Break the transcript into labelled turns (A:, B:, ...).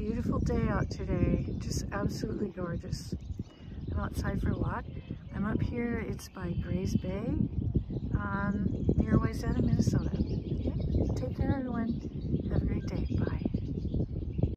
A: beautiful day out today. Just absolutely gorgeous. I'm outside for a walk. I'm up here, it's by Grays Bay, um, near Wayzata, Minnesota.